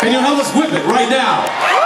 Can you help us whip it right now?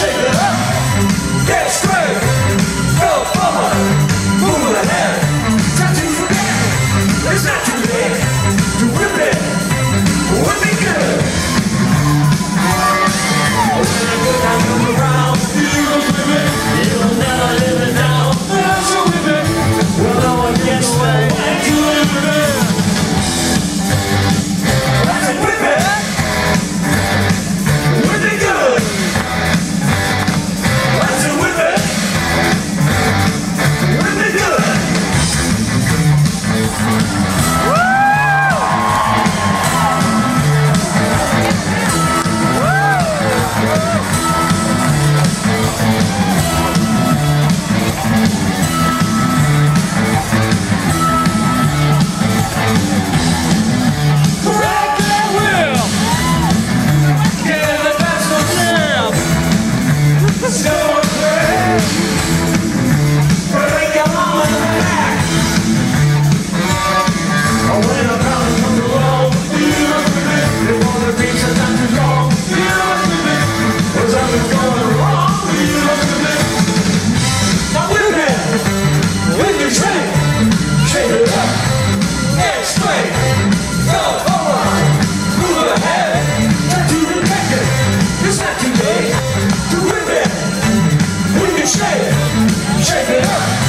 shake shake it up.